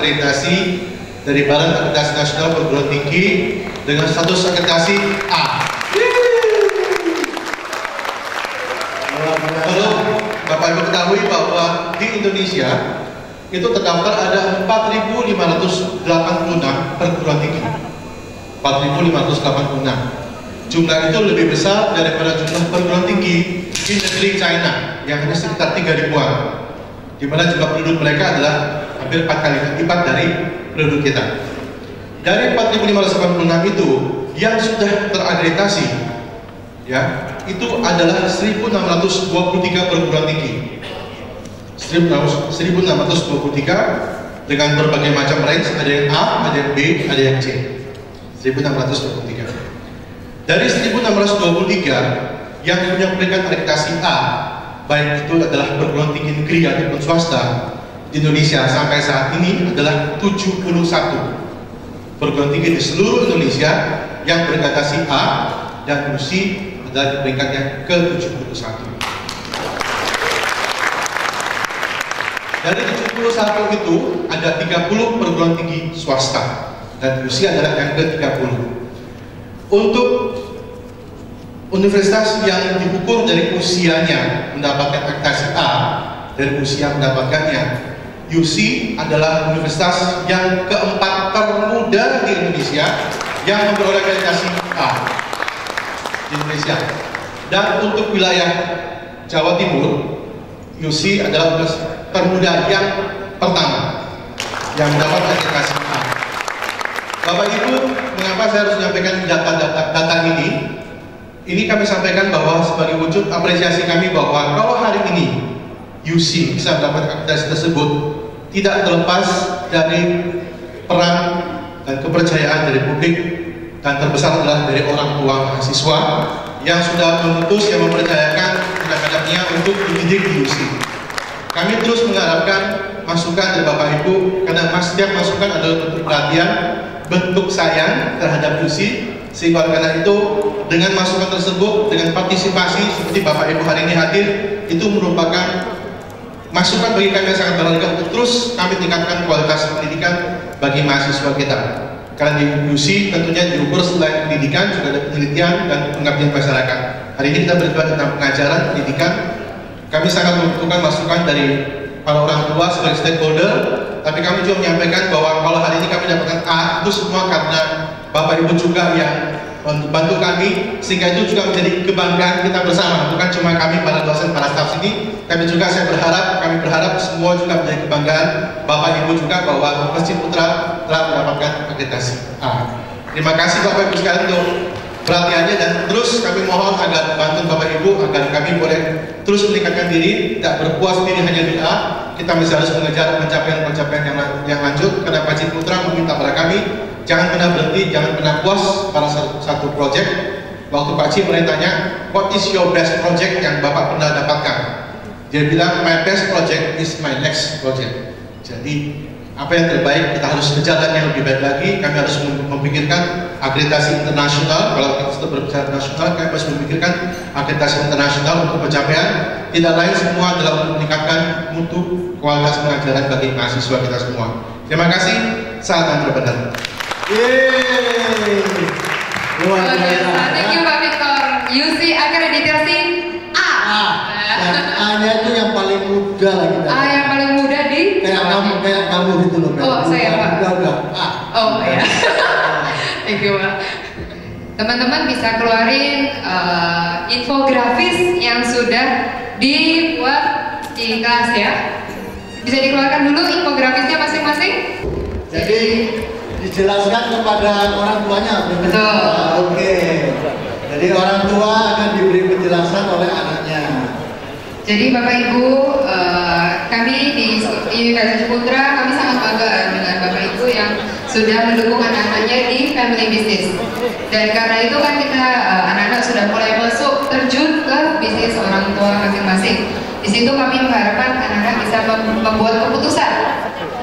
akreditasi dari Badan Akreditasi Nasional Perguruan Tinggi dengan status akreditasi A. Perlu Bapak Ibu ketahui bahwa di Indonesia itu terdaftar ada 4.586 perguruan tinggi. 4.586. Jumlah itu lebih besar daripada jumlah perguruan tinggi di negeri China yang hanya sekitar 3 ribuan. Di mana jumlah penduduk mereka adalah hampir 4 kali lipat dari penduduk kita. Dari 4.586 itu yang sudah terakreditasi ya itu adalah 1.623 perguruan tinggi. 1623 dengan berbagai macam range ada yang A, ada yang B, ada yang C. 1623 dari 1623 yang punya peringkat akreditasi A baik itu adalah perguruan tinggi negeri ataupun swasta di Indonesia sampai saat ini adalah 71 perguruan tinggi di seluruh Indonesia yang berakreditasi A dan USI adalah di peringkat yang ke-71 Dari 71 itu ada 30 perguruan tinggi swasta dan usia adalah yang ke-30. Untuk universitas yang diukur dari usianya mendapatkan akreditasi A dari usia mendapatkannya UC adalah universitas yang keempat termuda di Indonesia yang memperoleh akreditasi A di Indonesia dan untuk wilayah Jawa Timur UC adalah universitas termuda yang pertama yang mendapat akreditasi A. Bapak Ibu, mengapa saya harus menyampaikan data-data data ini? Ini kami sampaikan bahwa sebagai wujud apresiasi kami bahwa kalau hari ini UC bisa mendapat akreditasi tersebut tidak terlepas dari peran dan kepercayaan dari publik dan terbesar adalah dari orang tua mahasiswa yang sudah memutus yang mempercayakan anak-anaknya untuk dididik di UC. Kami terus mengharapkan masukan dari Bapak Ibu karena setiap masukan adalah bentuk perhatian, bentuk sayang terhadap USI sehingga karena itu dengan masukan tersebut dengan partisipasi seperti Bapak Ibu hari ini hadir itu merupakan masukan bagi kami sangat berharga untuk terus kami tingkatkan kualitas pendidikan bagi mahasiswa kita. Karena di USI tentunya diukur selain pendidikan juga ada penelitian dan pengabdian masyarakat. Hari ini kita berbicara tentang pengajaran pendidikan. Kami sangat membutuhkan masukan dari para orang tua sebagai stakeholder, tapi kami juga menyampaikan bahwa kalau hari ini kami dapatkan A itu semua karena Bapak Ibu juga yang membantu kami sehingga itu juga menjadi kebanggaan kita bersama. Bukan cuma kami para dosen para staf sini tapi juga saya berharap kami berharap semua juga menjadi kebanggaan. Bapak Ibu juga bahwa Masjid Putra telah mendapatkan akreditasi. A. Terima kasih Bapak Ibu sekalian untuk perhatiannya dan terus kami mohon agar bantu Bapak Ibu agar kami boleh terus meningkatkan diri tidak berpuas diri hanya di A kita masih harus mengejar pencapaian-pencapaian yang, yang lanjut. Karena Pak Putra meminta pada kami jangan pernah berhenti, jangan pernah puas pada satu, project. Waktu Pak Cik mulai tanya what is your best project yang Bapak pernah dapatkan? Dia bilang my best project is my next project. Jadi apa yang terbaik kita harus kejar lagi yang lebih baik lagi. Kami harus memikirkan akreditasi internasional. Kalau kita sudah berbicara nasional kami harus memikirkan akreditasi internasional untuk pencapaian. Tidak lain semua adalah untuk meningkatkan mutu kualitas pengajaran bagi mahasiswa kita semua. Terima kasih. Saat entrepreneur Yeay. Luar biasa. Thank you Pak Victor. UC akreditasi A. A. Dan A nya itu yang paling muda lagi A yang paling muda di kayak kamu kayak kamu gitu loh Oh, saya, Pak. udah udah A. Oh ya. Thank you, Pak. Teman-teman bisa keluarin uh, infografis yang sudah dibuat di kelas ya. Bisa dikeluarkan dulu infografisnya masing-masing. jadi dijelaskan kepada orang tuanya Betul. Oke jadi orang tua akan diberi penjelasan oleh anaknya Jadi Bapak Ibu, uh, kami di Universitas Putra kami sangat bangga dengan Bapak Ibu yang sudah mendukung anak-anaknya di family business. Dan karena itu kan kita uh, anak-anak sudah mulai masuk terjun ke bisnis orang tua masing-masing. Di situ kami mengharapkan anak-anak bisa mem- membuat keputusan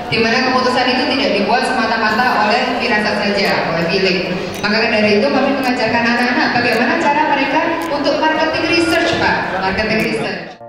di mana keputusan itu tidak dibuat semata-mata oleh firasat saja, oleh feeling. Maka dari itu kami mengajarkan anak-anak bagaimana cara mereka untuk marketing research, Pak. marketing research.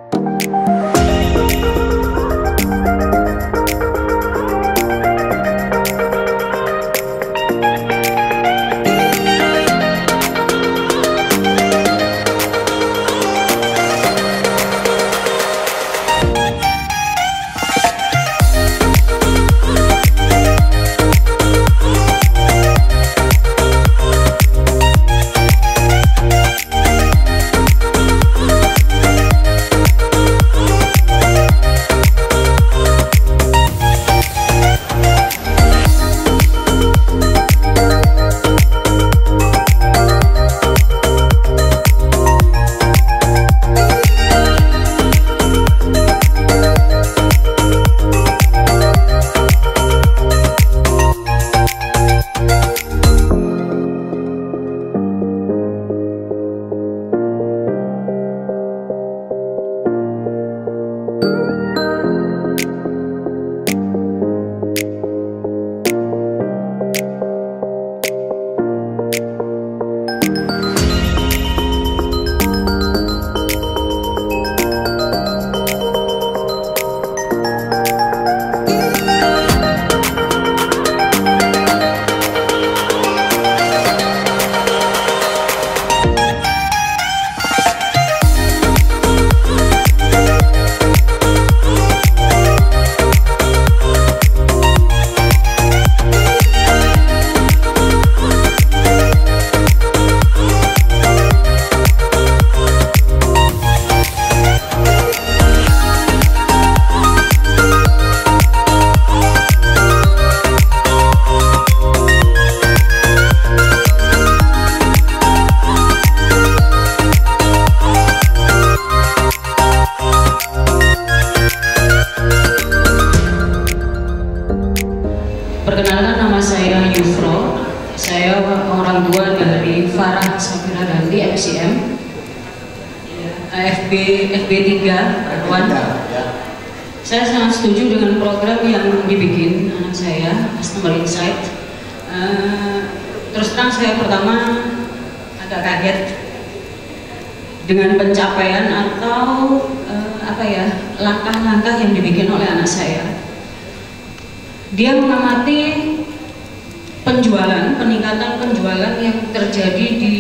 Terjadi di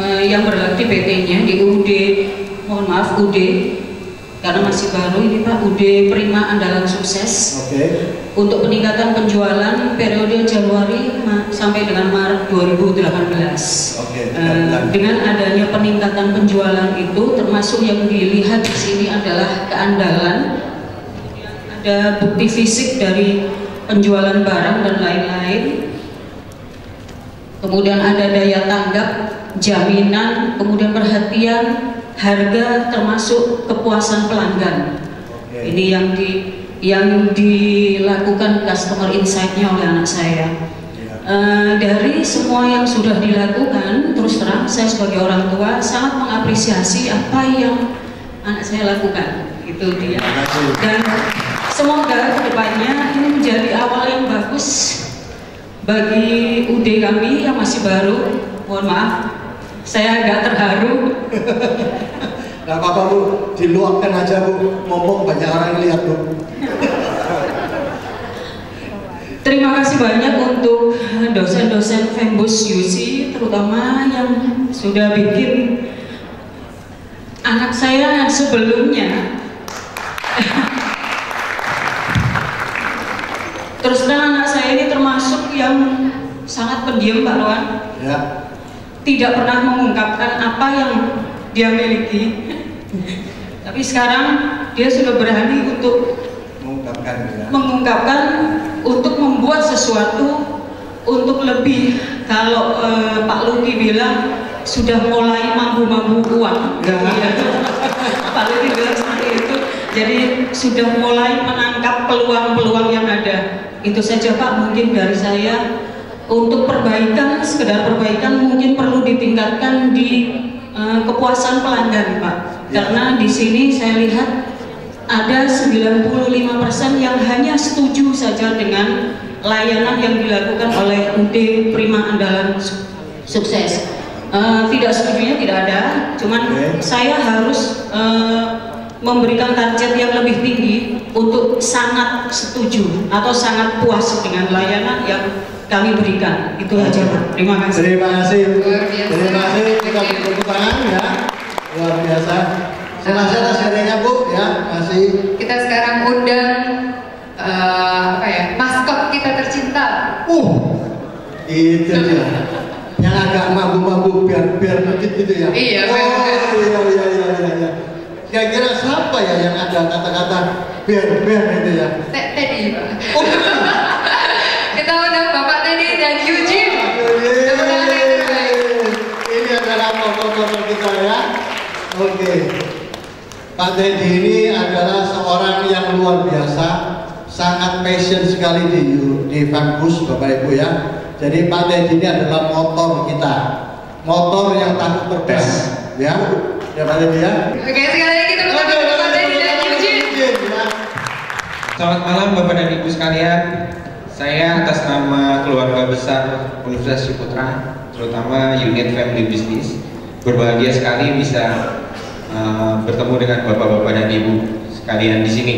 eh, yang berlaku di PT-nya di UD, mohon maaf UD karena masih baru ini Pak UD Prima Andalan Sukses Oke. untuk peningkatan penjualan periode Januari sampai dengan Maret 2018. Oke, Eh, dengan adanya peningkatan penjualan itu termasuk yang dilihat di sini adalah keandalan ada bukti fisik dari penjualan barang dan lain-lain. Kemudian ada daya tanggap, jaminan, kemudian perhatian, harga termasuk kepuasan pelanggan. Oke. Ini yang di yang dilakukan customer insight-nya oleh anak saya. Ya. Eh, dari semua yang sudah dilakukan, terus terang saya sebagai orang tua sangat mengapresiasi apa yang anak saya lakukan. Itu dia. Dan semoga ke depannya ini menjadi awal yang bagus bagi UD kami yang masih baru. Mohon maaf, saya agak terharu. Gak apa-apa Bu, diluapkan aja Bu. Ngomong banyak orang yang lihat Bu. Terima kasih banyak untuk dosen-dosen Fembus UC, terutama yang sudah bikin anak saya sebelumnya. Terus terang anak saya ini termasuk yang sangat pendiam Pak Rowan, Ya. tidak pernah mengungkapkan apa yang dia miliki. Tapi sekarang dia sudah berani untuk Mengungkapkan ya. mengungkapkan untuk membuat sesuatu untuk lebih kalau eh, Pak Luki bilang sudah mulai mampu-mampu uang Ya. Iya. Pak Luki bilang seperti itu jadi sudah mulai menangkap peluang-peluang yang ada itu saja Pak mungkin dari saya untuk perbaikan sekedar perbaikan mungkin perlu ditingkatkan di eh, kepuasan pelanggan Pak Ya. karena di sini saya lihat ada 95% yang hanya setuju saja dengan layanan yang dilakukan oleh UD Prima Andalan Su- Sukses. Eh, tidak setujunya tidak ada, cuman Oke. saya harus eh, memberikan target yang lebih tinggi untuk sangat setuju atau sangat puas dengan layanan yang kami berikan. Itu aja, Pak. Terima kasih. Terima kasih. Terima kasih. Kita beri tepuk tangan ya. Luar biasa. Selesai hasilnya Bu ya. Masih. Kita sekarang undang eh, apa ya maskot kita tercinta. Uh, itu dia. Yang agak mabuk-mabuk biar biar ngedit gitu ya. Iya, Oh, iya iya iya iya. iya. Kira-kira siapa ya yang ada kata-kata biar biar itu ya? Te- Teddy, Pak. Oh, Kita undang Bapak Teddy dan Eugene. Tepuk tangan yang terbaik. Ini adalah tokoh-tokoh kita ya. Oke. Pak Teddy ini adalah seorang yang luar biasa, sangat passion sekali di di kampus Bapak Ibu ya. Jadi Pak Teddy ini adalah motor kita, motor yang takut terbang, ya. Ya Pak Teddy ya. Oke, sekali lagi tangan untuk Bapak Teddy dan ya. Selamat malam Bapak dan Ibu sekalian. Saya atas nama keluarga besar Universitas Ciputra, terutama unit Family Business, berbahagia sekali bisa uh, bertemu dengan Bapak-bapak dan Ibu sekalian di sini.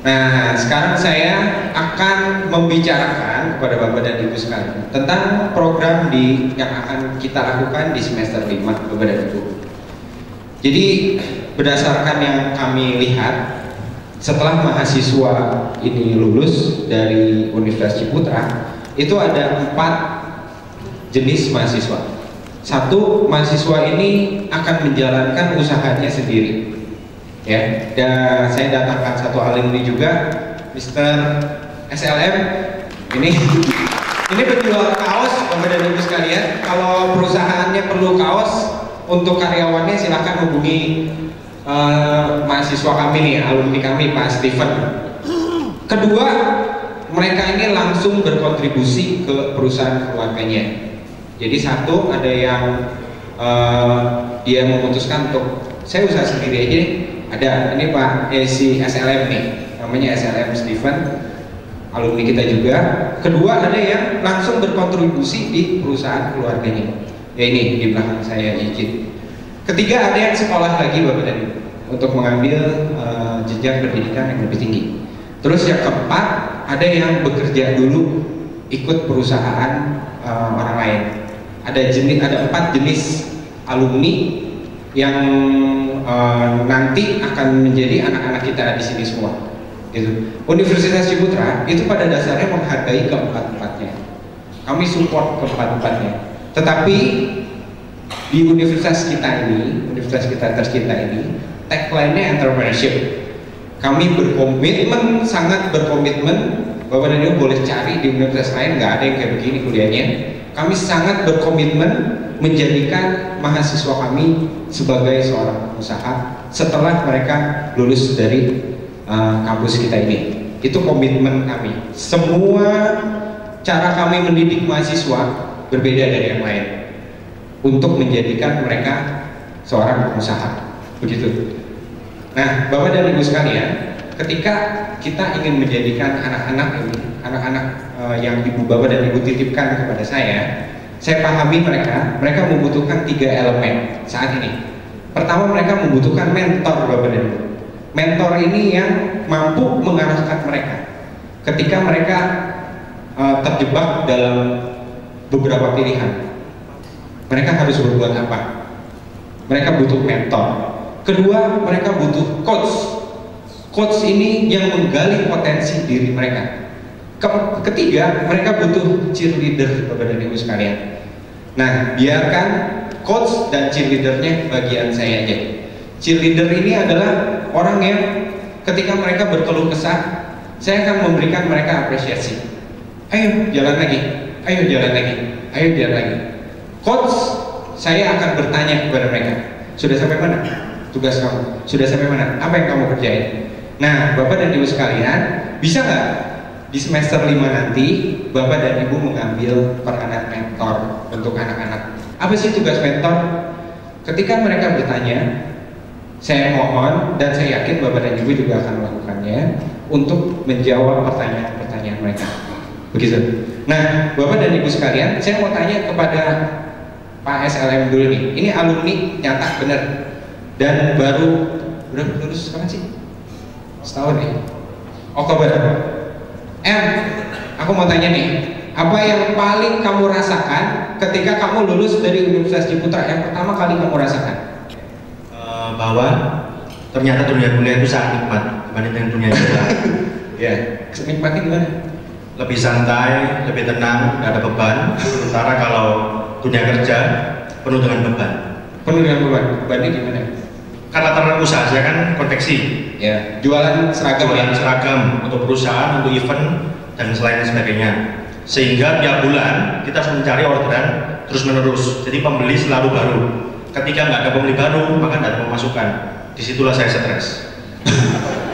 Nah, sekarang saya akan membicarakan kepada Bapak dan Ibu sekalian tentang program di yang akan kita lakukan di semester 5 Bapak dan Ibu. Jadi berdasarkan yang kami lihat setelah mahasiswa ini lulus dari Universitas Ciputra, itu ada empat jenis mahasiswa. Satu mahasiswa ini akan menjalankan usahanya sendiri, ya. Dan saya datangkan satu alumni juga, Mr. SLM. Ini ini penjual kaos, bapak dan ibu sekalian. Kalau perusahaannya perlu kaos untuk karyawannya, silahkan hubungi eh, mahasiswa kami nih, alumni kami Pak Steven. Kedua, mereka ini langsung berkontribusi ke perusahaan keluarganya. Jadi satu ada yang eh, dia memutuskan untuk saya usaha sendiri aja. deh. Ada ini Pak eh, si SLM nih, namanya SLM Steven, alumni kita juga. Kedua ada yang langsung berkontribusi di perusahaan keluarganya. Ya ini di belakang saya izin. Ketiga ada yang sekolah lagi Bapak dan Ibu untuk mengambil eh, jenjang pendidikan yang lebih tinggi. Terus yang keempat ada yang bekerja dulu ikut perusahaan eh, orang lain. Ada jenis ada empat jenis alumni yang eh, nanti akan menjadi anak-anak kita di sini semua. Gitu. Universitas Ciputra itu pada dasarnya menghargai keempat-empatnya. Kami support keempat-empatnya. Tetapi di universitas kita ini, universitas kita tercinta ini, tagline-nya entrepreneurship. Kami berkomitmen, sangat berkomitmen. Bapak dan Ibu boleh cari di universitas lain, nggak ada yang kayak begini kuliahnya. Kami sangat berkomitmen menjadikan mahasiswa kami sebagai seorang usaha setelah mereka lulus dari uh, kampus kita ini. Itu komitmen kami. Semua cara kami mendidik mahasiswa berbeda dari yang lain untuk menjadikan mereka seorang pengusaha. Begitu. Nah, Bapak dan Ibu sekalian, ketika kita ingin menjadikan anak-anak ini, anak-anak eh, yang Ibu Bapak dan Ibu titipkan kepada saya, saya pahami mereka, mereka membutuhkan tiga elemen saat ini. Pertama, mereka membutuhkan mentor Bapak dan Ibu. Mentor ini yang mampu mengarahkan mereka ketika mereka eh, terjebak dalam beberapa pilihan mereka harus berbuat apa? Mereka butuh mentor. Kedua, mereka butuh coach. Coach ini yang menggali potensi diri mereka. Ke- Ketiga, mereka butuh cheerleader, Bapak dan Ibu sekalian. Nah, biarkan coach dan cheerleadernya bagian saya aja. Cheerleader ini adalah orang yang ketika mereka berkeluh kesah, saya akan memberikan mereka apresiasi. Ayo jalan lagi, ayo jalan lagi, ayo jalan lagi. Coach, saya akan bertanya kepada mereka, sudah sampai mana tugas kamu? Sudah sampai mana? Apa yang kamu kerjain? Nah, Bapak dan Ibu sekalian, bisa nggak di semester 5 nanti Bapak dan Ibu mengambil peranan mentor untuk anak-anak? Apa sih tugas mentor? Ketika mereka bertanya, saya mohon dan saya yakin Bapak dan Ibu juga akan melakukannya untuk menjawab pertanyaan-pertanyaan mereka. Begitu. Nah, Bapak dan Ibu sekalian, saya mau tanya kepada Pak SLM dulu nih. Ini alumni nyata benar dan baru Udah lulus kapan sih? Setahun ya? Oktober. M, aku mau tanya nih, apa yang paling kamu rasakan ketika kamu lulus dari Universitas Ciputra yang pertama kali kamu rasakan? Eh, bahwa ternyata dunia kuliah itu sangat nikmat dibanding dengan dunia nyata. Ya, nikmatnya gimana? lebih santai, lebih tenang, nggak ada beban. Sementara kalau dunia kerja penuh dengan beban. Penuh dengan beban. Bebannya gimana? Karena terlalu usaha saya kan konveksi, Ya, jualan seragam jualan ya. seragam untuk perusahaan, untuk event dan selain sebagainya. Sehingga tiap bulan kita harus mencari orderan terus menerus. Jadi pembeli selalu baru. Ketika nggak ada pembeli baru, maka nggak ada pemasukan. Di situlah saya stres.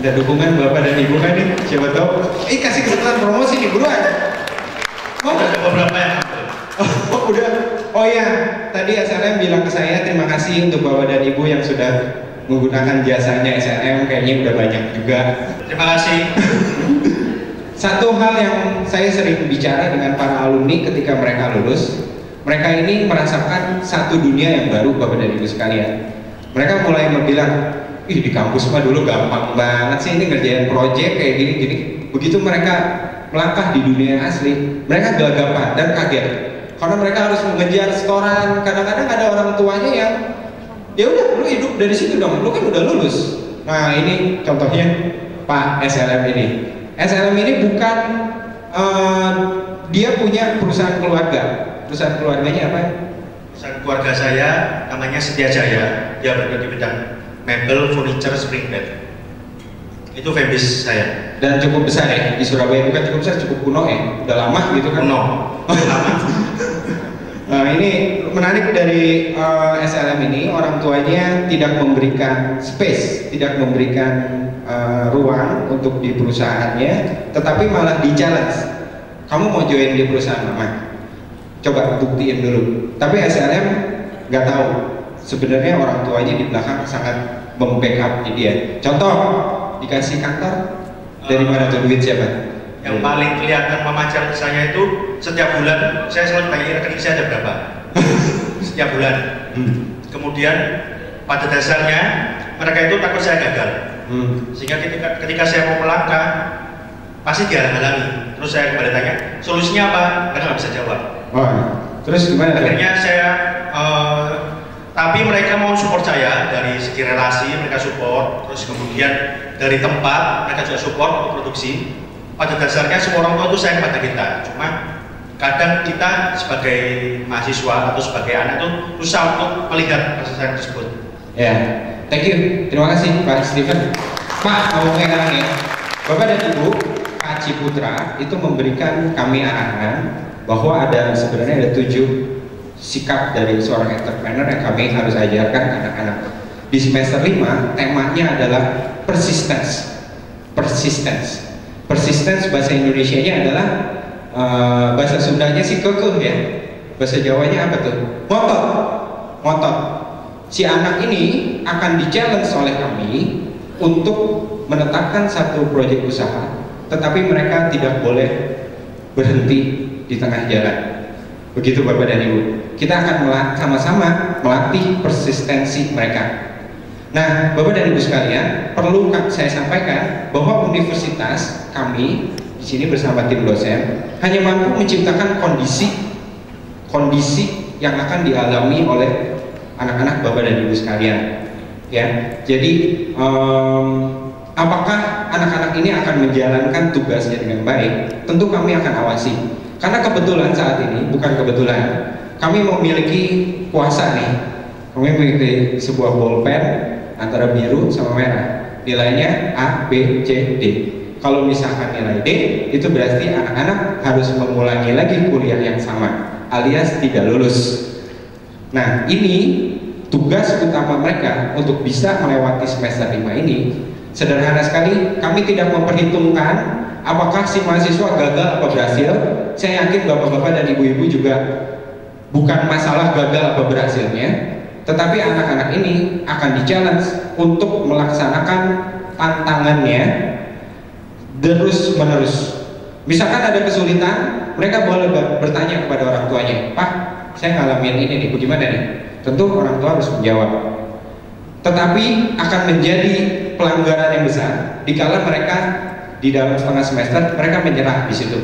Ada dukungan bapak dan ibu kan nih, siapa tahu. Eh kasih kesempatan promosi nih buruan. Nggak? Ada beberapa yang. Oh udah. Oh ya, tadi SLM bilang ke saya terima kasih untuk bapak dan ibu yang sudah menggunakan jasanya SLM. Kayaknya udah banyak juga. Terima kasih. Satu hal yang saya sering bicara dengan para alumni ketika mereka lulus, mereka ini merasakan satu dunia yang baru bapak dan ibu sekalian. Mereka mulai bilang, ih di kampus mah dulu gampang banget sih ini ngerjain project kayak gini-gini. Begitu mereka melangkah di dunia asli, mereka gelagapan dan kaget. Karena mereka harus mengejar setoran. Kadang-kadang ada orang tuanya yang ya udah lu hidup dari situ dong, lu kan udah lulus. Nah ini contohnya Pak SLM ini. SLM ini bukan eh, dia punya perusahaan keluarga. Perusahaan keluarganya apa? Perusahaan keluarga saya namanya Setia Jaya. Dia bergerak di bidang mebel, furniture, spring bed. Itu fanbase saya. Dan cukup besar ya di Surabaya bukan cukup besar, cukup kuno ya. Udah lama gitu kan? Kuno. Lama. Nah, ini menarik dari eh, SLM ini orang tuanya tidak memberikan space, tidak memberikan eh, ruang untuk di perusahaannya, tetapi malah di challenge. Kamu mau join di perusahaan mama? Coba buktiin dulu. Tapi SLM nggak tahu. Sebenarnya orang tuanya di belakang sangat membackup dia. Contoh, dikasih kantor dari mana tuh duit siapa? Yang paling kelihatan memacar saya itu setiap bulan saya selalu tanya rekening saya ada berapa. setiap bulan. Hmm. Kemudian pada dasarnya mereka itu takut saya gagal. Hmm. Sehingga ketika, ketika saya mau melangkah pasti dihalang-halangi. Terus saya kembali tanya, solusinya apa? Mereka nggak bisa jawab. Oh, terus gimana? Akhirnya saya, eh, tapi mereka mau support saya dari segi relasi, mereka support. Terus kemudian dari tempat, mereka juga support untuk produksi. Pada dasarnya semua orang tua itu sayang pada kita. Cuma kadang kita sebagai mahasiswa atau sebagai anak itu susah untuk melihat kasih sayang tersebut. Ya, thank you. Terima kasih Pak Steven. Pak, ngomongnya sekarang ya. Bapak dan Ibu, Pak Ciputra itu memberikan kami arahan bahwa ada sebenarnya ada tujuh sikap dari seorang entrepreneur yang kami harus ajarkan anak-anak. Di semester 5, temanya adalah persistence. Persistence. Persistence bahasa Indonesianya adalah eh, bahasa Sundanya sih kekeh ya. Bahasa Jawanya apa tuh? Ngotot. Ngotot si anak ini akan di-challenge oleh kami untuk menetapkan satu proyek usaha, tetapi mereka tidak boleh berhenti di tengah jalan. Begitu Bapak dan Ibu. Kita akan sama-sama melatih persistensi mereka. Nah, Bapak dan Ibu sekalian, perlu saya sampaikan bahwa universitas kami di sini bersama tim dosen hanya mampu menciptakan kondisi kondisi yang akan dialami oleh anak-anak bapak dan ibu sekalian ya. Jadi em, apakah anak-anak ini akan menjalankan tugasnya dengan baik? Tentu kami akan awasi. Karena kebetulan saat ini bukan kebetulan kami memiliki kuasa nih kami memiliki sebuah bolpen antara biru sama merah nilainya A, B, C, D kalau misalkan nilai D itu berarti anak-anak harus mengulangi lagi kuliah yang sama alias tidak lulus Nah, ini tugas utama mereka untuk bisa melewati semester 5 ini sederhana sekali. Kami tidak memperhitungkan apakah si mahasiswa gagal atau berhasil. Saya yakin bapak-bapak dan ibu-ibu juga bukan masalah gagal atau berhasilnya, tetapi anak-anak ini akan di-challenge untuk melaksanakan tantangannya terus menerus. Misalkan ada kesulitan, mereka boleh ber- bertanya kepada orang tuanya, Pak, saya ngalamin ini nih, bagaimana nih? Tentu orang tua harus menjawab. tetapi akan menjadi pelanggaran yang besar dikala mereka di dalam setengah semester mereka menyerah di situ.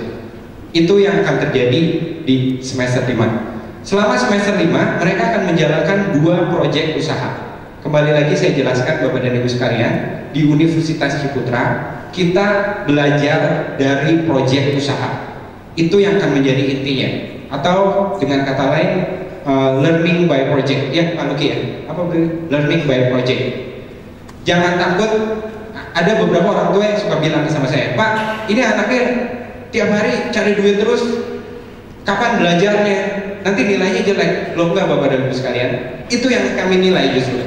Itu yang akan terjadi di semester 5. Selama semester 5 mereka akan menjalankan dua proyek usaha. Kembali lagi saya jelaskan Bapak dan Ibu sekalian, di Universitas Ciputra kita belajar dari proyek usaha. Itu yang akan menjadi intinya. Atau dengan kata lain uh, learning by project. Ya, Pak Luki ya. Apa learning by project? Jangan takut ada beberapa orang tua yang suka bilang sama saya, Pak, ini anaknya tiap hari cari duit terus, kapan belajarnya? Nanti nilainya jelek. Loh enggak Bapak dan Ibu sekalian, itu yang kami nilai justru.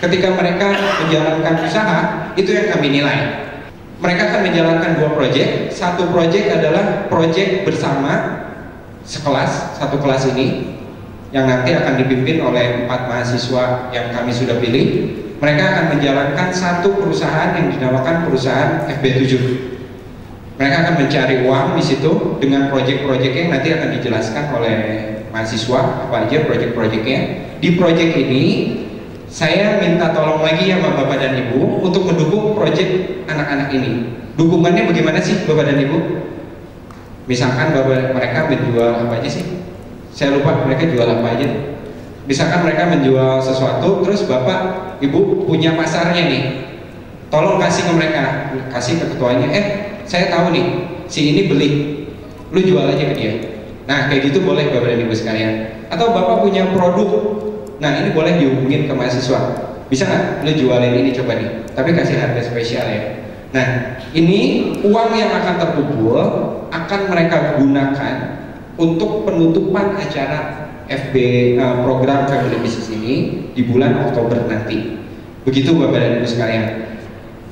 Ketika mereka menjalankan usaha, itu yang kami nilai. Mereka akan menjalankan dua proyek. Satu proyek adalah proyek bersama sekelas, satu kelas ini yang nanti akan dipimpin oleh empat mahasiswa yang kami sudah pilih. Mereka akan menjalankan satu perusahaan yang dinamakan perusahaan FB7. Mereka akan mencari uang di situ dengan proyek-proyek yang nanti akan dijelaskan oleh mahasiswa apa aja proyek-proyeknya. Di proyek ini saya minta tolong lagi ya Bapak dan Ibu untuk mendukung proyek anak-anak ini. Dukungannya bagaimana sih Bapak dan Ibu? Misalkan Bapak mereka menjual apa aja sih? Saya lupa mereka jual apa aja. Misalkan mereka menjual sesuatu, terus Bapak Ibu punya pasarnya nih. Tolong kasih ke mereka, kasih ke ketuanya. Eh, saya tahu nih, si ini beli, lu jual aja ke dia. Nah, kayak gitu boleh Bapak dan Ibu sekalian. Atau Bapak punya produk, Nah ini boleh dihubungin ke mahasiswa. Bisa nggak lu jualin ini coba nih? Tapi kasih harga spesial ya. Nah ini uang yang akan terkumpul akan mereka gunakan untuk penutupan acara FB uh, program Family Business ini di bulan Oktober nanti. Begitu Bapak dan Ibu sekalian.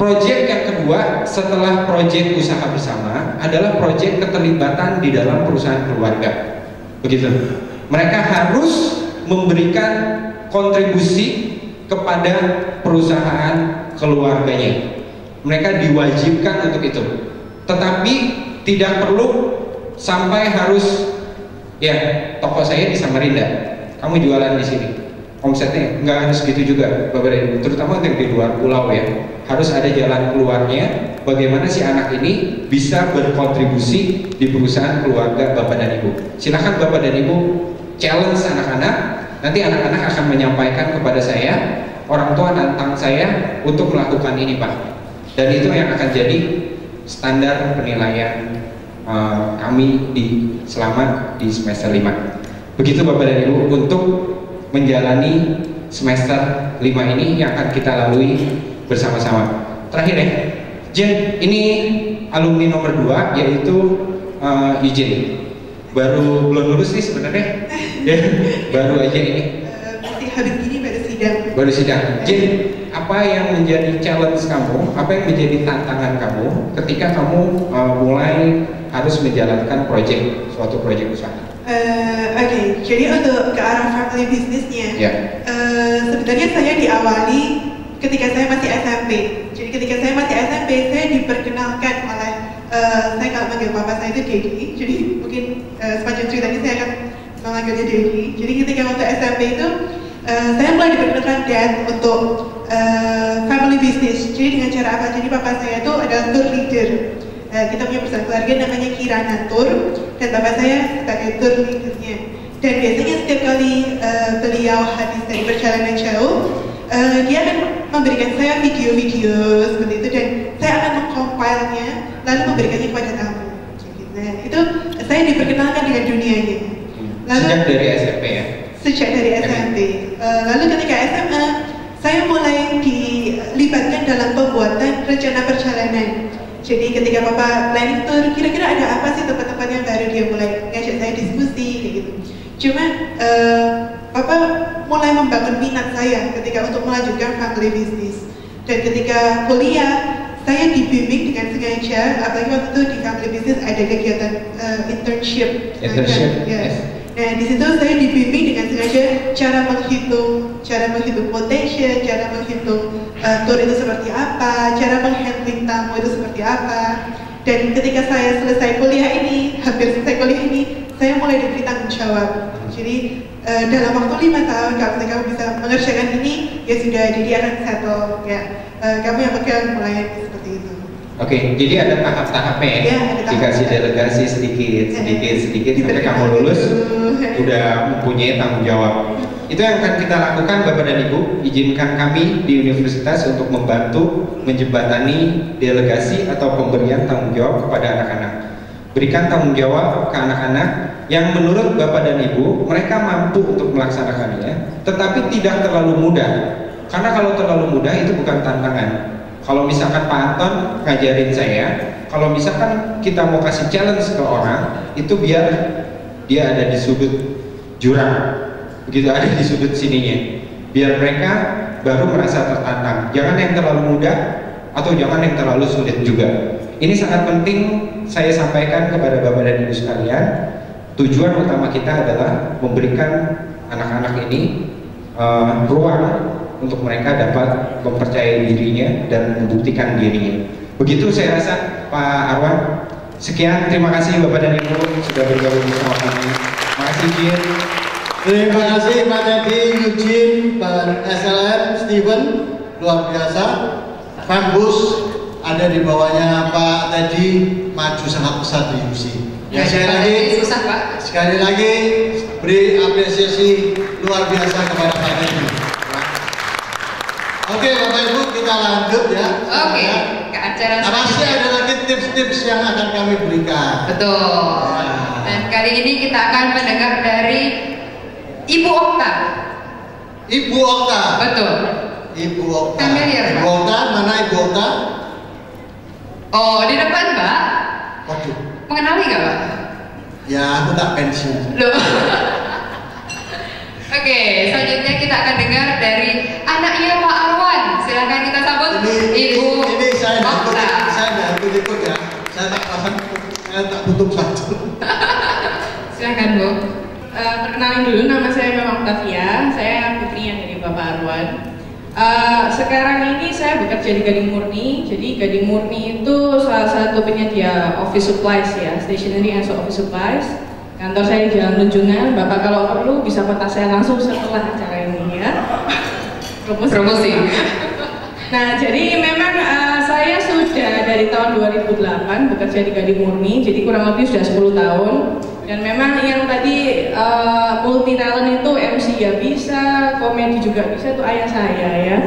Proyek yang kedua setelah proyek usaha bersama adalah proyek keterlibatan di dalam perusahaan keluarga. Begitu. Mereka harus memberikan kontribusi kepada perusahaan keluarganya. Mereka diwajibkan untuk itu. Tetapi tidak perlu sampai harus ya toko saya di Samarinda. Kamu jualan di sini. Omsetnya nggak harus gitu juga, Bapak dan Ibu. Terutama untuk di luar pulau ya. Harus ada jalan keluarnya. Bagaimana si anak ini bisa berkontribusi di perusahaan keluarga Bapak dan Ibu. Silahkan Bapak dan Ibu challenge anak-anak nanti anak-anak akan menyampaikan kepada saya orang tua nantang saya untuk melakukan ini pak dan itu yang akan jadi standar penilaian uh, kami di selama di semester 5 begitu Bapak dan Ibu untuk menjalani semester 5 ini yang akan kita lalui bersama-sama. Terakhir ya Jen ini alumni nomor 2 yaitu uh, Eugene. Baru belum lulus nih sebenarnya. Ya baru aja ini. Masih habis ini baru sidang. Baru sidang. Jin apa yang menjadi challenge kamu? Apa yang menjadi tantangan kamu ketika kamu uh, mulai harus menjalankan proyek suatu proyek usaha Uh, Oke, okay. jadi untuk ke arah family bisnisnya, yeah. uh, sebenarnya saya diawali ketika saya masih SMP. Jadi ketika saya masih SMP, saya diperkenalkan oleh uh, saya kalau manggil papa saya itu Dedi. Jadi mungkin uh, sepanjang cerita ini saya akan memanggilnya Dedi. Jadi ketika waktu SMP itu uh, saya mulai diperkenalkan dad untuk uh, family business. Jadi dengan cara apa? Jadi papa saya itu adalah tour leader. Uh, kita punya perusahaan keluarga namanya Kirana Tour dan bapak saya sebagai tour leadernya. Dan biasanya setiap kali uh, beliau habis dari perjalanan jauh, uh, dia akan memberikan saya video-video seperti itu dan saya akan mengcompilenya lalu memberikannya kepada tamu. Nah, itu saya diperkenalkan dengan dunianya. Lalu, sejak dari SMP ya? Sejak dari SMP. Uh, lalu ketika SMA, saya mulai dilibatkan dalam pembuatan rencana perjalanan. Jadi ketika Bapak planning tour, kira-kira ada apa sih tempat-tempat yang baru dia mulai ngajak saya diskusi kayak gitu. Cuma uh, Bapak mulai membangun minat saya ketika untuk melanjutkan family business. Dan ketika kuliah, saya dibimbing dengan sengaja, apalagi waktu itu di family business ada kegiatan uh, internship. Internship, ya. yes. Nah di situ saya dibimbing dengan sengaja cara menghitung, cara menghitung quotation, cara menghitung uh, tour itu seperti apa, cara seperti apa. Dan ketika saya selesai kuliah ini, hampir selesai kuliah ini, saya mulai diberi tanggung jawab. Jadi uh, dalam waktu lima tahun kalau kamu bisa mengerjakan ini, ya sudah jadi akan settle kayak eh, kamu yang pegang melayani seperti itu. Oke, jadi ada tahap-tahapnya ya. Iya, ada tahap. Dikasih delegasi sedikit, sedikit, sedikit sampai kamu lulus udah mempunyai tanggung jawab. Itu yang akan kita lakukan Bapak dan Ibu. Izinkan kami di universitas untuk membantu menjembatani delegasi atau pemberian tanggung jawab kepada anak-anak. Berikan tanggung jawab ke anak-anak yang menurut Bapak dan Ibu mereka mampu untuk melaksanakannya, tetapi tidak terlalu mudah. Karena kalau terlalu mudah itu bukan tantangan. Kalau misalkan Pak Anton ngajarin saya, kalau misalkan kita mau kasih challenge ke orang, itu biar dia ada di sudut jurang, begitu ada di sudut sininya, biar mereka baru merasa tertantang. Jangan yang terlalu mudah atau jangan yang terlalu sulit juga. Ini sangat penting saya sampaikan kepada Bapak dan Ibu sekalian. Tujuan utama kita adalah memberikan anak-anak ini uh, ruang untuk mereka dapat mempercayai dirinya dan membuktikan dirinya. Begitu saya rasa Pak Arwan. Sekian, terima kasih Bapak dan Ibu sudah bergabung bersama kami. Terima kasih Jin. Terima kasih Pak Dedi, Eugene, Pak SLM, Steven, luar biasa. Kampus ada di bawahnya Pak Teddy maju sangat pesat di UC. Ya, sekali lagi, susah pak. sekali lagi beri apresiasi luar biasa kepada Pak Teddy. Oke Bapak Ibu kita lanjut ya. Oke, Ya. ke acara Nah, Masih ada lagi tips-tips yang akan kami berikan. Betul. Ya. Dan kali ini kita akan mendengar dari Ibu Okta. Ibu Okta. Betul. Ibu Okta. Familiar, Ibu Pak? Okta, mana Ibu Okta? Oh, di depan Mbak. Waduh, Mengenali nggak Mbak? ya aku tak pensiun. Loh. Oke, selanjutnya kita akan dengar dari anaknya Pak Arwan. Silakan kita sambut Ini, Ibu ini, ini saya Okta. saya nggak ikut ikut ya. Saya tak paham, saya tak tutup satu. Silakan Bu. Eh, perkenalin dulu nama saya memang Octavia, saya putri yang dari Bapak Arwan. Eh, sekarang ini saya bekerja di Gading Murni, jadi Gading Murni itu salah satu penyedia office supplies ya, stationery and office supplies. Kantor saya di Jalan Tunjungan, Bapak kalau perlu bisa kontak saya langsung setelah acara ini ya. Promosi. Promosi. Nah, jadi memang eh, saya sudah dari tahun 2008 bekerja di Gading Murni, jadi kurang lebih sudah 10 tahun. Dan memang yang tadi eh, multi talent itu MC ya bisa, komedi juga bisa itu ayah saya ya.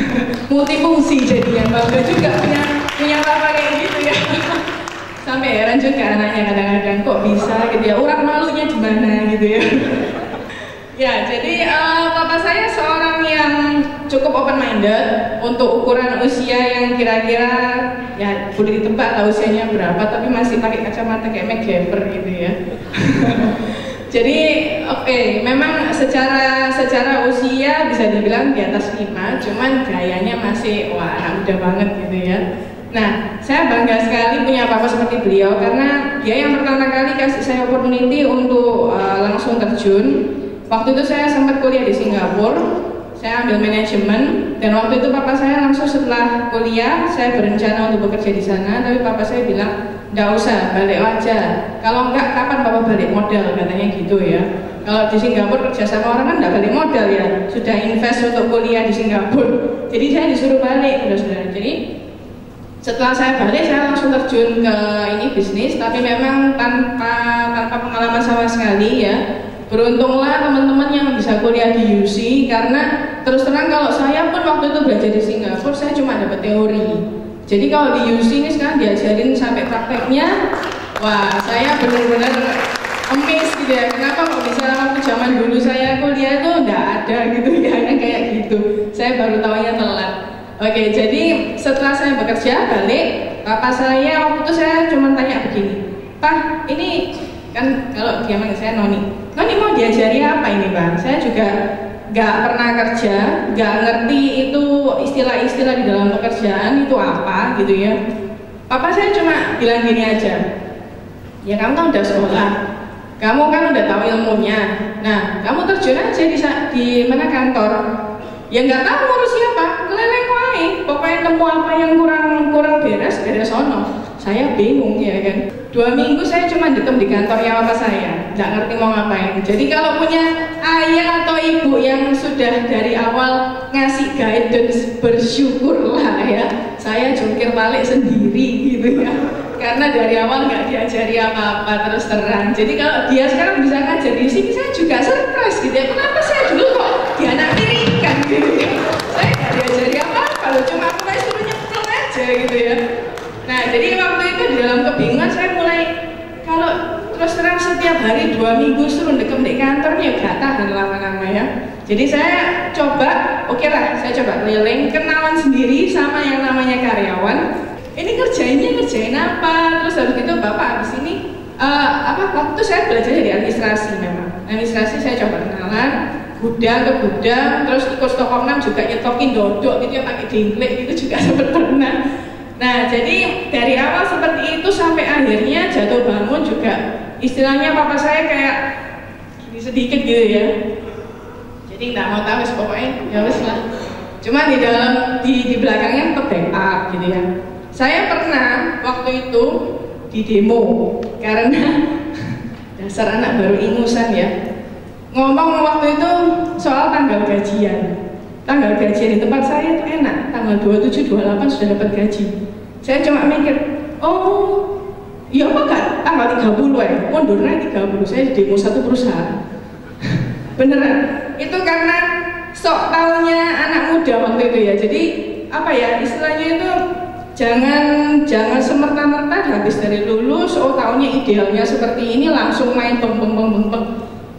Multifungsi jadi yang bangga juga punya punya papa kayak gitu ya. Sampai heran juga anaknya kadang-kadang kok bisa gitu ya. Orang malunya di mana gitu ya. Ya, jadi eh, papa saya seorang yang cukup open minded untuk ukuran usia yang kira-kira ya boleh ditebak lah usianya berapa, tapi masih pakai kacamata kayak MacGyver gitu ya. jadi oke, memang secara secara usia bisa dibilang di atas 5, cuman gayanya masih wah anak muda banget gitu ya. Nah, saya bangga sekali punya papa seperti beliau karena dia yang pertama kali kasih saya opportunity untuk eh, langsung terjun Waktu itu saya sempat kuliah di Singapura, saya ambil manajemen dan waktu itu papa saya langsung setelah kuliah saya berencana untuk bekerja di sana, tapi papa saya bilang nggak usah balik aja. Kalau enggak kapan papa balik modal katanya gitu ya. Kalau di Singapura kerja sama orang kan nggak balik modal ya, sudah invest untuk kuliah di Singapura. Jadi saya disuruh balik, saudara. Jadi setelah saya balik saya langsung terjun ke ini bisnis, tapi memang tanpa tanpa pengalaman sama sekali ya. Beruntunglah teman-teman yang bisa kuliah di UC karena terus terang kalau saya pun waktu itu belajar di Singapura saya cuma dapat teori. Jadi kalau di UC ini sekarang diajarin sampai prakteknya, wah saya benar-benar emis gitu ya. Kenapa kok bisa waktu zaman dulu saya kuliah itu nggak ada gitu ya kayak gitu. Saya baru tahunya telat. Oke, jadi setelah saya bekerja balik, papa saya waktu itu saya cuma tanya begini, Pak, ini kan kalau dia manggil saya Noni, Noni mau diajari apa ini bang? Saya juga nggak pernah kerja, nggak ngerti itu istilah-istilah di dalam pekerjaan itu apa gitu ya. Papa saya cuma bilang gini aja, ya kamu kan udah sekolah, kamu kan udah tahu ilmunya. Nah, kamu terjun aja di, di mana kantor. Ya nggak tahu ngurus siapa, keleleng wae. Pokoknya nemu apa yang kurang kurang beres, beres. Saya bingung ya kan. Dua minggu saya cuma diem di kantornya papa saya, nggak ngerti mau ngapain. Jadi kalau punya ayah atau ibu yang sudah dari awal ngasih guidance bersyukurlah ya. Saya jungkir balik sendiri gitu ya. Karena dari awal nggak diajari apa-apa terus terang. Jadi kalau dia sekarang bisa ngajar di sini saya juga surprise gitu ya. Kenapa saya dulu kok dianaktirikan gitu ya? Saya nggak diajari apa-apa cuma aku suruh nyemplung aja gitu ya nah jadi waktu itu di dalam kebingungan saya mulai kalau terus terang setiap hari dua minggu suruh dekem di kantornya gak tahan lama-lama ya. Jadi saya coba oke okay lah saya coba keliling kenalan sendiri sama yang namanya karyawan. Ini kerjainnya kerjain apa? Terus habis itu bapak di sini uh, apa waktu saya belajar di administrasi memang. Administrasi saya coba kenalan gudang ke gudang terus ikut stok komnam juga nyetokin dodok gitu ya pakai dingklik itu juga sempat pernah nah jadi dari awal seperti itu sampai akhirnya jatuh bangun juga. Istilahnya papa saya kayak gini sedikit gitu ya. Jadi nggak mau tahu pokoknya ya wes lah. Cuma di dalam di, di belakangnya ke backup gitu ya. Saya pernah waktu itu di demo karena dasar anak baru ingusan ya. Ngomong waktu itu soal tanggal gajian. Tanggal gajian di tempat saya itu enak. Tanggal 27 28 sudah dapat gaji saya cuma mikir oh iya apa kan tanggal 30 ya mundur naik 30 saya demo satu perusahaan. Beneran. Itu karena sok taunya anak muda waktu itu ya. Jadi apa ya istilahnya itu jangan jangan semerta-merta habis dari lulus oh tahunya idealnya seperti ini langsung main beng beng beng beng beng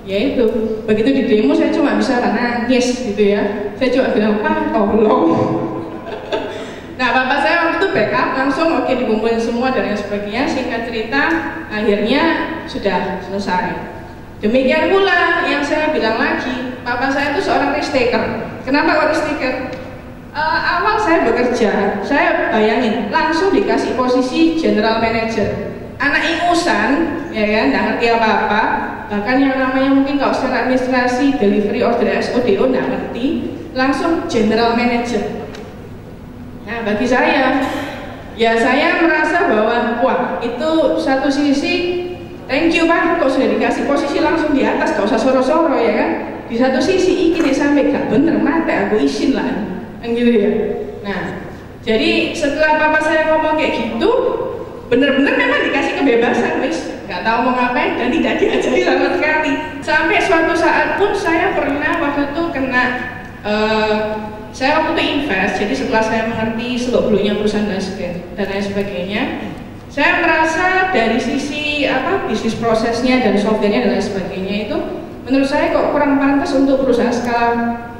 ya itu. Begitu di demo saya cuma bisa nangis gitu ya. Saya cuma bilang pak tolong. Nah bapak saya backup langsung oke dikumpulin semua dan lain sebagainya singkat cerita akhirnya sudah selesai demikian pula yang saya bilang lagi bapak saya itu seorang risk taker kenapa kok risk taker uh, awal saya bekerja, saya bayangin langsung dikasih posisi general manager. Anak ingusan, ya kan, nggak ngerti apa-apa. Bahkan yang namanya mungkin kalau secara administrasi, delivery order SODO nggak ngerti, langsung general manager. Nah, bagi saya, ya saya merasa bahwa wah itu satu sisi thank you pak, kok sudah dikasih posisi langsung di atas, gak usah soro-soro ya kan. Di satu sisi ini sampai gak bener mati aku izin lah kan gitu ya. Nah jadi setelah papa saya ngomong kayak gitu bener-bener memang dikasih kebebasan wis. Nggak tahu mau ngapain dan tidak diajari sama sekali. Sampai suatu saat pun saya pernah waktu itu kena uh, saya waktu itu invest jadi setelah saya mengerti seluk beluknya perusahaan dan lain sebagainya saya merasa dari sisi apa bisnis prosesnya dan softwarenya dan lain sebagainya itu menurut saya kok kurang pantas untuk perusahaan skala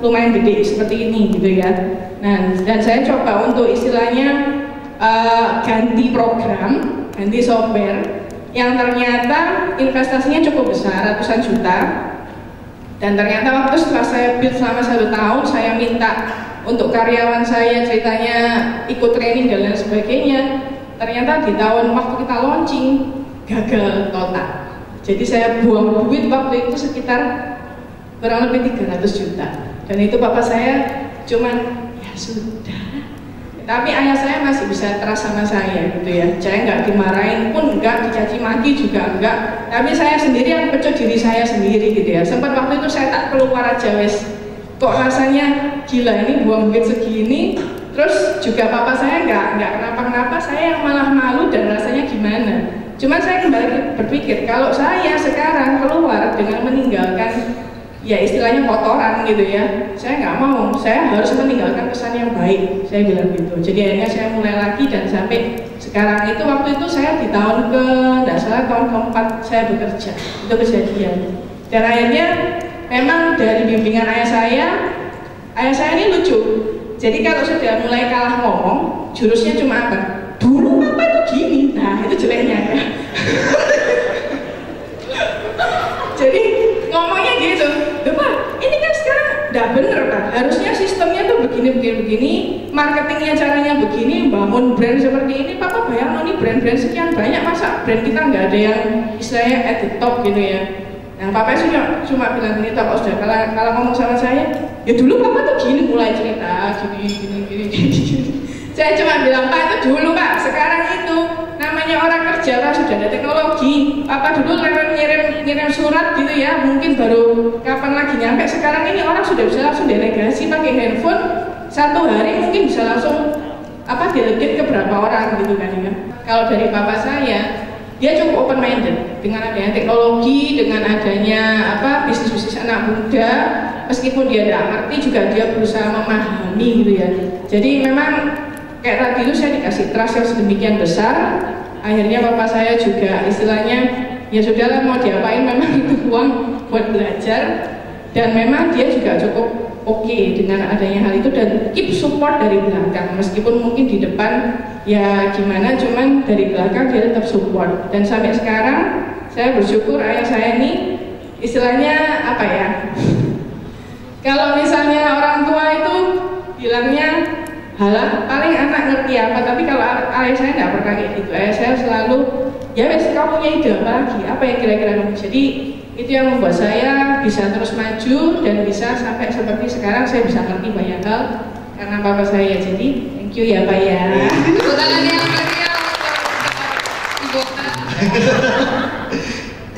lumayan gede seperti ini gitu ya. Nah, dan saya coba untuk istilahnya uh, ganti program, ganti software yang ternyata investasinya cukup besar, ratusan juta. Dan ternyata waktu setelah saya build selama satu tahun, saya minta untuk karyawan saya ceritanya ikut training dan lain sebagainya. Ternyata di tahun waktu kita launching gagal total. Jadi saya buang duit waktu itu sekitar kurang lebih 300 juta. Dan itu bapak saya cuman ya sudah. Tapi ayah saya masih bisa terasa sama saya gitu ya. Saya nggak dimarahin pun enggak, dicaci maki juga enggak. Tapi saya sendiri yang pecut diri saya sendiri gitu ya. Sempat waktu itu saya tak keluar aja wes. Kok rasanya gila ini buang duit segini. Terus juga papa saya nggak nggak kenapa-kenapa. Saya yang malah malu dan rasanya gimana. Cuman saya kembali berpikir kalau saya sekarang keluar dengan meninggalkan ya istilahnya kotoran gitu ya saya nggak mau saya harus meninggalkan kesan yang baik saya bilang gitu jadi akhirnya saya mulai lagi dan sampai sekarang itu waktu itu saya di tahun ke salah tahun keempat saya bekerja itu kejadian dan akhirnya memang dari bimbingan ayah saya ayah saya ini lucu. Jadi kalau sudah mulai kalah ngomong jurusnya cuma apa? Dulu apa itu gini. Nah itu jeleknya. Ya jadi ngomongnya gitu. Pak ini kan sekarang tidak bener Pak. Harusnya sistemnya tuh begini begini begini. Marketingnya caranya begini. Bangun brand seperti ini. Papa bayang ini brand-brand sekian banyak masa brand kita nggak ada yang istilahnya at the top gitu ya Nah, papa cuma cuma bilang gini, kalau sudah kalau, kalau ngomong sama saya, ya dulu papa tuh gini mulai cerita, gini, gini, gini, gini. Saya cuma bilang, Pak itu dulu Pak, sekarang itu namanya namanya orang kerja kan sudah ada teknologi. Papa dulu lewat ngirim ngirim surat gitu ya, mungkin baru kapan lagi nyampe. Sekarang ini orang sudah bisa langsung delegasi pakai handphone. Satu hari mungkin bisa langsung apa delegate ke berapa orang gitu kan ya. Kalau dari papa saya, dia cukup open minded dengan adanya teknologi, dengan adanya apa bisnis-bisnis anak muda, meskipun dia tidak ngerti juga dia berusaha memahami gitu ya. Jadi memang kayak tadi itu saya dikasih trust yang sedemikian besar, akhirnya bapak saya juga istilahnya ya sudahlah mau diapain memang itu uang buat belajar. Dan memang dia juga cukup oke okay dengan adanya hal itu dan keep support dari belakang. Meskipun mungkin di depan ya gimana cuman dari belakang dia tetap support. Dan sampai sekarang saya bersyukur ayah saya ini istilahnya apa ya? Kalau misalnya orang tua itu bilangnya halah paling anak ngerti apa? Tapi kalau ayah saya nggak pernah kayak gitu. Ayah saya selalu ya wes kamu punya ide apa lagi? Apa yang kira-kira kamu jadi itu yang membuat saya bisa terus maju dan bisa sampai seperti sekarang saya bisa ngerti banyak hal karena bapak saya jadi thank you ya pak ya. Tepuk tangan yang meriah untuk Ibu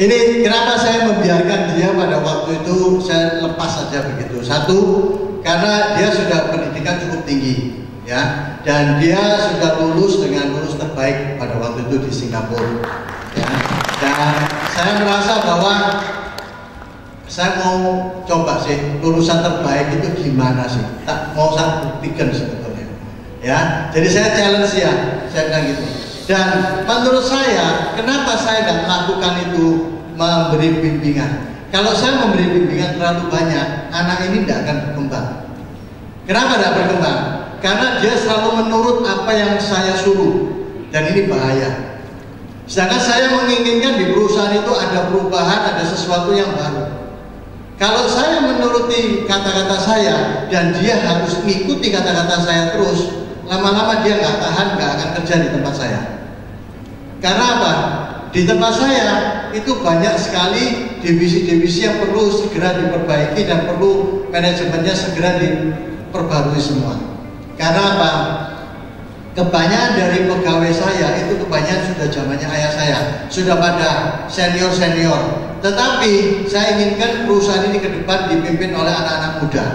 Ini kenapa saya membiarkan dia pada waktu itu saya lepas saja begitu. Satu, karena dia sudah pendidikan cukup tinggi, ya, dan dia sudah lulus dengan lulus terbaik pada waktu itu di Singapura, ya. Dan saya merasa bahwa saya mau coba sih lulusan terbaik itu gimana sih? Tak mau saya buktikan sebetulnya, ya. Jadi saya challenge ya, saya bilang gitu. Dan menurut saya, kenapa saya tidak melakukan itu memberi bimbingan? Kalau saya memberi bimbingan terlalu banyak, anak ini tidak akan berkembang. Kenapa tidak berkembang? Karena dia selalu menurut apa yang saya suruh, dan ini bahaya. Sedangkan saya menginginkan di perusahaan itu ada perubahan, ada sesuatu yang baru. Kalau saya menuruti kata-kata saya dan dia harus mengikuti kata-kata saya terus, lama-lama dia nggak tahan, nggak akan kerja di tempat saya. Karena apa? Di tempat saya itu banyak sekali divisi-divisi yang perlu segera diperbaiki dan perlu manajemennya segera diperbarui semua. Karena apa? Kebanyakan dari pegawai saya itu kebanyakan sudah zamannya ayah saya, sudah pada senior-senior. Tetapi saya inginkan perusahaan ini ke depan dipimpin oleh anak-anak muda.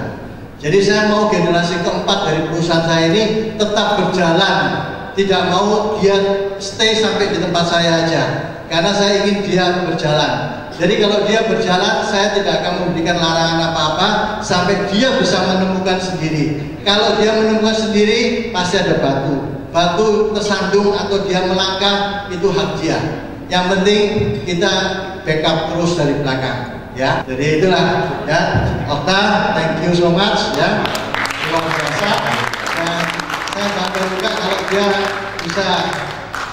Jadi saya mau generasi keempat dari perusahaan saya ini tetap berjalan, tidak mau dia stay sampai di tempat saya aja, karena saya ingin dia berjalan. Jadi kalau dia berjalan, saya tidak akan memberikan larangan apa-apa sampai dia bisa menemukan sendiri. Kalau dia menemukan sendiri, pasti ada batu. Batu tersandung atau dia melangkah, itu hak dia. Yang penting kita backup terus dari belakang. Ya, jadi itulah ya. Okta, thank you so much ya. Luar biasa. Dan saya bangga juga kalau dia bisa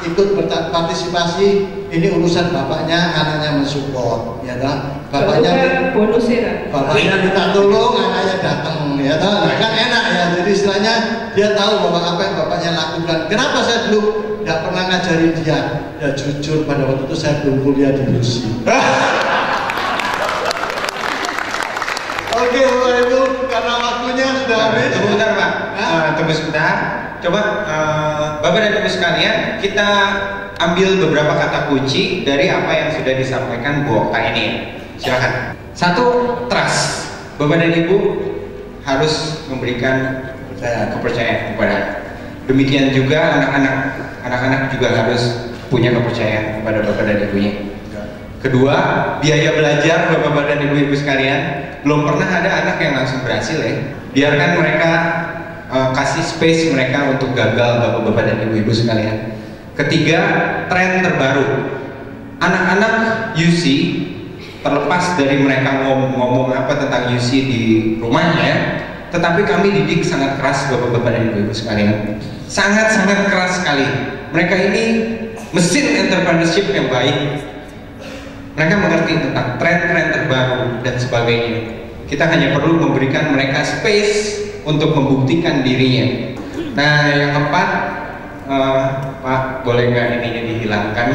ikut berpartisipasi ini urusan bapaknya anaknya mensupport ya kan bapaknya bonus ya bapaknya minta tolong anaknya datang ya kan nah, kan enak ya. Jadi istilahnya dia tahu bahwa apa yang bapaknya lakukan. Kenapa saya dulu tidak pernah ngajarin dia? Ya jujur pada waktu itu saya belum kuliah di Rusia Oke Bapak Ibu, karena waktunya sudah habis. Tunggu sebentar Pak, uh, tunggu sebentar. Coba uh, Bapak dan Ibu sekalian, kita ambil beberapa kata kunci dari apa yang sudah disampaikan Bu Okta ini. Silakan. Satu, trust. Bapak dan Ibu harus memberikan Kepercayaan. kepercayaan kepada. Demikian juga anak-anak, anak-anak juga harus punya kepercayaan kepada Bapak dan Ibunya. Kedua, biaya belajar Bapak-bapak dan Ibu-ibu sekalian, belum pernah ada anak yang langsung berhasil ya. Biarkan mereka uh, kasih space mereka untuk gagal Bapak-bapak dan Ibu-ibu sekalian. Ketiga, tren terbaru. Anak-anak UC terlepas dari mereka ngomong-ngomong apa tentang UC di rumahnya, tetapi kami didik sangat keras Bapak-bapak dan Ibu-ibu sekalian. Sangat-sangat keras sekali. Mereka ini mesin entrepreneurship yang baik, mereka mengerti tentang tren-tren terbaru dan sebagainya. Kita hanya perlu memberikan mereka space untuk membuktikan dirinya. Nah, yang keempat, uh, Pak, boleh nggak ininya dihilangkan?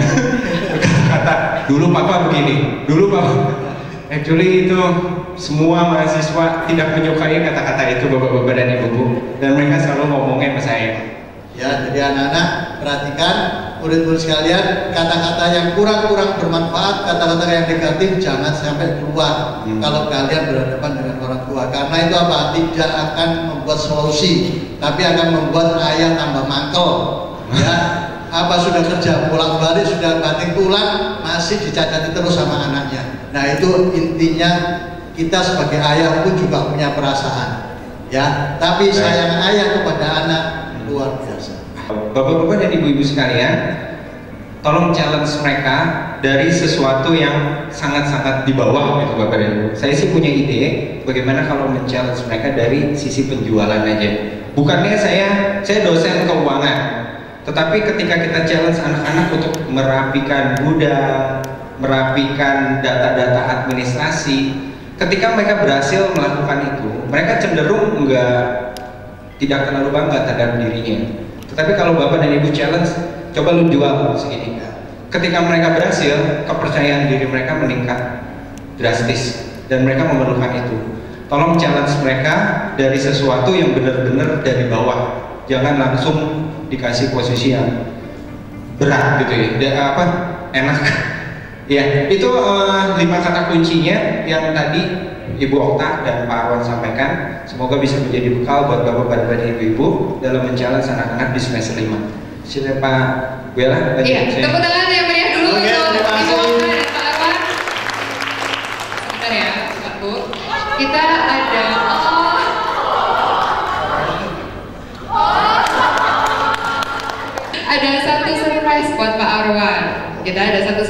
Kata dulu Papa begini, dulu Papa. Actually itu semua mahasiswa tidak menyukai kata-kata itu bapak-bapak dan ibu-ibu dan mereka selalu ngomongnya sama saya. Ya, jadi anak-anak perhatikan murid-murid sekalian, kata-kata yang kurang-kurang bermanfaat, kata-kata yang negatif jangan sampai keluar Hmm. kalau kalian berhadapan dengan orang tua. Karena itu apa? Tidak akan membuat solusi, tapi akan membuat ayah tambah mangkel. Ya, apa sudah kerja pulang balik sudah banting tulang masih dicacati terus sama anaknya. Nah itu intinya kita sebagai ayah pun juga punya perasaan. Ya, tapi sayang ayah kepada anak luar biasa. Bapak-bapak dan ibu-ibu sekalian, tolong challenge mereka dari sesuatu yang sangat-sangat di bawah gitu Bapak dan Ibu. Saya sih punya ide bagaimana kalau men-challenge mereka dari sisi penjualan aja. Bukannya saya saya dosen keuangan, tetapi ketika kita challenge anak-anak untuk merapikan gudang, merapikan data-data administrasi, ketika mereka berhasil melakukan itu, mereka cenderung enggak tidak terlalu bangga terhadap dirinya. Tetapi kalau bapak dan ibu challenge, coba lu jual segini. Ketika mereka berhasil, kepercayaan diri mereka meningkat drastis dan mereka memerlukan itu. Tolong challenge mereka dari sesuatu yang benar-benar dari bawah. Jangan langsung dikasih posisi yang berat gitu ya. Dan apa? Enak. Ya, itu eh, lima kata kuncinya yang tadi Ibu Okta dan Pak Arwan sampaikan. Semoga bisa menjadi bekal buat Bapak dan Ibu-ibu dalam mencalon anak-anak di semester 5. Silakan Pak Bella. Iya, tepuk tangan yang meriah dulu Oke, terima kasih. Okta dan Pak Arwan. Sebentar ya, Pak Bu. Kita ada ada satu surprise buat Pak Arwan. Kita ada satu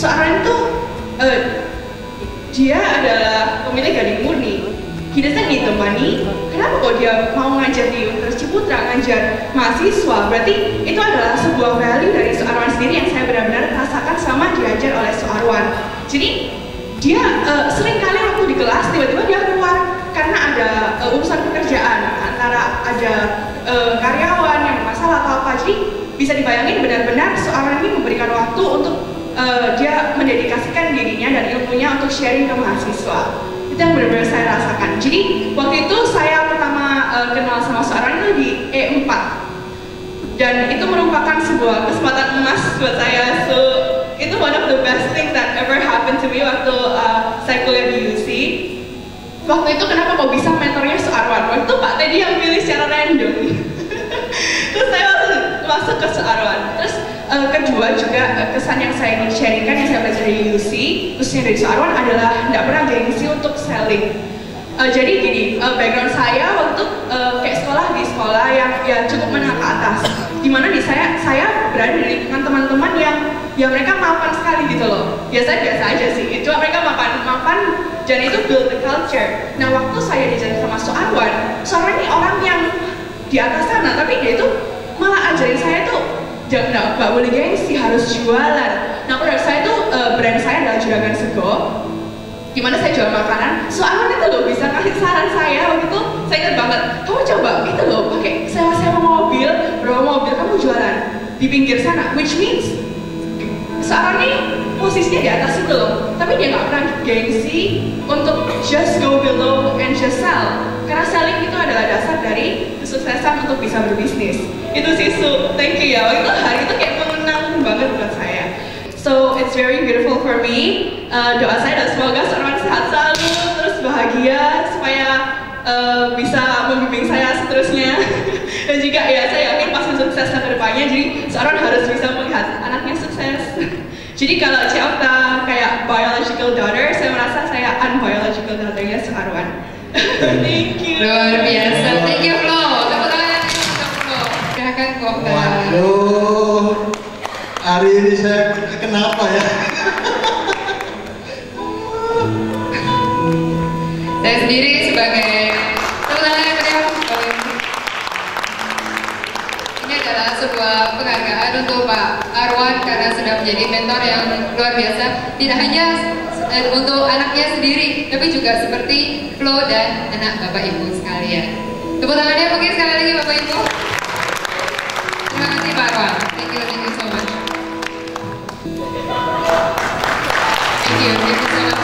Suarwan itu eh, dia adalah pemilik gading murni. He doesn't need the. Kenapa kok dia mau ngajar di Universitas Ciputra, ngajar mahasiswa? Berarti itu adalah sebuah value dari Soarwan sendiri yang saya benar-benar rasakan sama diajar oleh Soarwan. Jadi dia eh, sering kali waktu di kelas tiba-tiba dia keluar karena ada eh, urusan pekerjaan antara ada eh, karyawan yang bermasalah atau apa. Jadi bisa dibayangin benar-benar Soarwan ini memberikan waktu untuk eh, dia mendedikasikan dirinya dan ilmunya untuk sharing ke mahasiswa itu yang benar-benar saya rasakan. Jadi waktu itu saya pertama eh, kenal sama seorang itu di E4 dan itu merupakan sebuah kesempatan emas buat saya. So itu one of the best things that ever happened to me waktu uh, saya kuliah di UC. Waktu itu kenapa kok bisa mentornya Suarwan? Waktu itu Pak Teddy yang pilih secara random. Terus saya langsung masuk ke Suarwan. Terus eh, kedua juga eh, kesan yang saya ingin sharingkan yang saya belajar dari UC, khususnya dari Suarwan adalah tidak pernah gengsi untuk selling. Eh, jadi gini, eh, background saya waktu eh, kayak sekolah di sekolah yang ya cukup menengah ke atas. Di mana di saya saya berada di lingkungan teman-teman yang ya mereka mapan sekali gitu loh. Saya biasa aja sih. Cuma mereka mapan mapan dan itu build the culture. Nah waktu saya diajarin sama Soarwan, Soarwan ini orang yang di atas sana, tapi dia itu malah ajarin saya tuh jangan nggak nggak boleh gengsi harus jualan. Nah produk saya tuh eh, brand saya adalah juragan sego. Gimana saya jual makanan? Soalnya itu loh bisa kasih saran saya. Waktu itu saya ingat banget kamu coba gitu loh pakai sewa sewa mobil berapa mobil kamu jualan di pinggir sana. Which means seorang ini posisinya di atas itu loh tapi dia nggak pernah gengsi untuk just go below and just sell karena selling itu adalah dasar dari kesuksesan untuk bisa berbisnis itu sih Su, thank you ya waktu itu hari itu kayak mengenang banget buat saya So it's very beautiful for me. Uh, doa saya dan semoga seorang sehat selalu, terus bahagia supaya uh, bisa membimbing saya seterusnya. dan juga ya saya yakin pasti sukses ke depannya. Jadi seorang harus bisa melihat anaknya sukses. Jadi kalau Ciopta kayak biological daughter, saya merasa saya unbiological daughternya seorang. Thank you. Luar biasa. Thank you Flo. Tepuk tangan untuk Flo. Silahkan Bu Okta. Waduh, hari ini saya kenapa ya? Saya sendiri sebagai sebuah penghargaan untuk Pak Arwan karena sudah menjadi mentor yang luar biasa. Tidak hanya eh, untuk anaknya sendiri, tapi juga seperti Flo dan anak Bapak Ibu sekalian. Tepuk tangannya mungkin sekali lagi Bapak Ibu. Terima kasih Pak Arwan. Thank you, thank you so much. Thank you, thank you so much.